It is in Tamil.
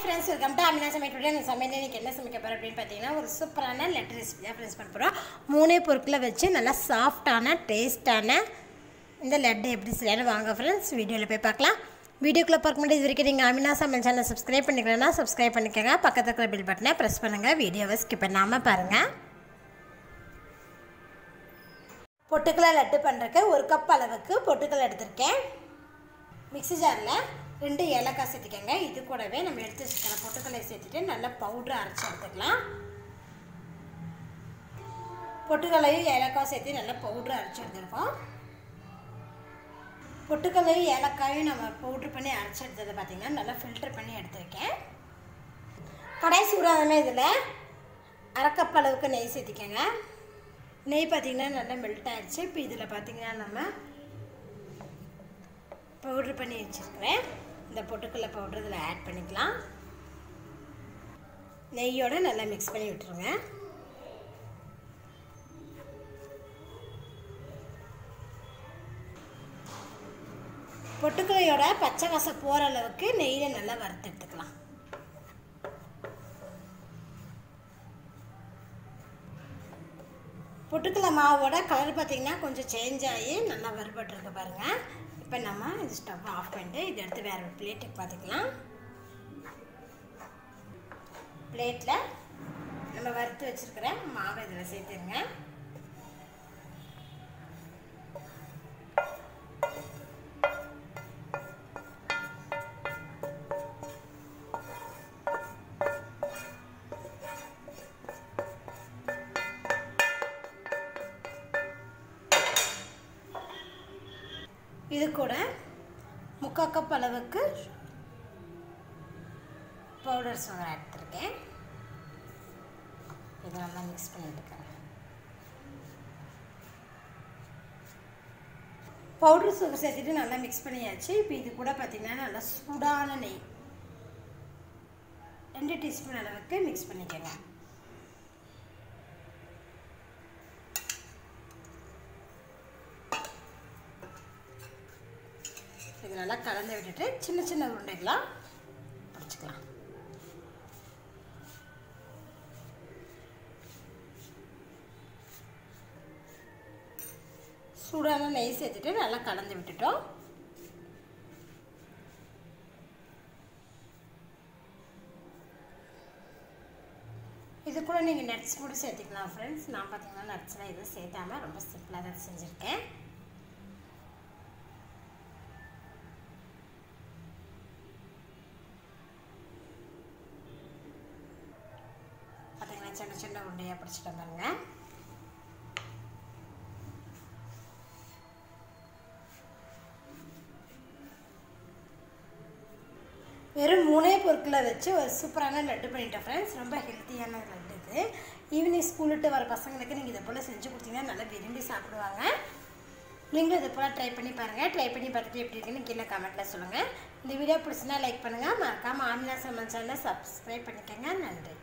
ஃப்ரெண்ட்ஸ் வெல்கம் டு அமினா சமையல் நான் சமையல் இன்றைக்கி என்ன சமைக்க போகிறேன் அப்படின்னு பார்த்தீங்கன்னா ஒரு சூப்பரான லெட்டர் ரெசிபி தான் ஃப்ரெண்ட்ஸ் பண்ண போகிறோம் மூணே பொருட்களை வச்சு நல்லா சாஃப்டான டேஸ்டான இந்த லெட்டை எப்படி செய்யணும் வாங்க ஃப்ரெண்ட்ஸ் வீடியோவில் போய் பார்க்கலாம். வீடியோக்குள்ளே பார்க்க முடியாது இது வரைக்கும் நீங்கள் அமினா சமையல் சேனல் சப்ஸ்கிரைப் பண்ணிக்கிறேன்னா சப்ஸ்கிரைப் பண்ணிக்கோங்க. பக்கத்தில் இருக்கிற பில் பட்டனை ப்ரெஸ் பண்ணுங்கள் வீடியோவை ஸ்கிப் பண்ணாமல் பாருங்கள் பொட்டுக்கலை லட்டு பண்ணுறக்கு ஒரு கப் அளவுக்கு பொட்டுக்கல் எடுத்திருக்கேன். மிக்சி ஜாரில் ரெண்டு ஏலக்காய் சேர்த்துக்கோங்க. இது கூடவே நம்ம எடுத்து வச்சுக்கிற பொட்டுக்கல்லை சேர்த்துட்டு நல்லா பவுட்ரு அரைச்சி எடுத்துக்கலாம். பொட்டுக்கல்லையும் ஏலக்காய் சேர்த்து நல்லா பவுட்ரு அரைச்சி எடுத்துருக்கோம். பொட்டுக்கல்லையும் ஏலக்காயும் நம்ம பவுட்ரு பண்ணி அரைச்சி எடுத்தது பார்த்திங்கன்னா நல்லா ஃபில்ட்ரு பண்ணி எடுத்துருக்கேன். கடைசி விடாதமே இதில் அரை அளவுக்கு நெய் சேர்த்திக்கோங்க. நெய் பார்த்திங்கன்னா நல்லா மெல்ட் ஆகிடுச்சு இப்போ இதில் பார்த்திங்கன்னா நம்ம பவுட்ரு பண்ணி வச்சுருக்கிறேன். இந்த பொட்டுக்கடலை பவுடர் இதில் ஆட் பண்ணிக்கலாம். நெய்யோடு நல்லா மிக்ஸ் பண்ணி விட்டுருங்க. பொட்டுக்கலையோட பச்சை வாசம் போகிற அளவுக்கு நெய்யில் நல்லா வறுத்து எடுத்துக்கலாம். பொட்டுக்கடலை மாவோட கலர் பார்த்திங்கன்னா கொஞ்சம் சேஞ்ச் ஆகி நல்லா வறுபட்டுருக்கு பாருங்கள் இப்போ நம்ம இது ஸ்டவ் ஆஃப் பண்ணிட்டு இதை எடுத்து வேறு ஒரு பிளேட்டுக்கு பார்த்துக்கலாம் பிளேட்டில் நம்ம வறுத்து வச்சுருக்கிற மாவை இதில் சேர்த்துருங்க. இது கூட முக்கால் கப் அளவுக்கு பவுடர் சுகர் எடுத்துருக்கேன் இதை நல்லா மிக்ஸ் பண்ணிட்டுருக்கேன் பவுடர் சுகர் சேர்த்துட்டு நல்லா மிக்ஸ் பண்ணியாச்சு. இப்போ இது கூட பார்த்திங்கன்னா நல்லா சூடான நெய். ரெண்டு டீஸ்பூன் அளவுக்கு மிக்ஸ் பண்ணிக்கோங்க. இது நல்லா கலந்து விட்டுட்டு சின்ன சின்ன உருண்டைகளாக பிடிச்சிக்கலாம். சூடான நெய் சேர்த்துட்டு நல்லா கலந்து விட்டுட்டோம். இது கூட நீங்கள் நட்ஸ் கூட சேர்த்துக்கலாம் ஃப்ரெண்ட்ஸ் நான் பார்த்தீங்கன்னா நட்ஸ்லாம் எதுவும் சேர்த்தாமல் ரொம்ப சிம்பிளாக தான் செஞ்சுருக்கேன் பார்த்தீங்கன்னா சின்ன சின்ன உருண்டையாக பிடிச்சிட்டு பாருங்க வெறும் மூணே பொருட்களை வச்சு ஒரு சூப்பரான லட்டு பண்ணிட்டேன் ஃப்ரெண்ட்ஸ் ரொம்ப ஹெல்த்தியான லட்டு இது. ஈவினிங் ஸ்கூல் விட்டு வர பசங்களுக்கு நீங்கள் இதை போல் செஞ்சு கொடுத்தீங்கன்னா நல்லா விரும்பி சாப்பிடுவாங்க. நீங்களும் இதை போல் ட்ரை பண்ணி பாருங்கள் ட்ரை பண்ணி பார்த்துட்டு எப்படி இருக்குன்னு கீழே கமெண்ட்டில் சொல்லுங்கள் இந்த வீடியோ பிடிச்சினா லைக் பண்ணுங்கள் மறக்காமல் ஆமினா சம்மன் சேனலை சப்ஸ்கிரைப் பண்ணிக்கோங்க. நன்றி.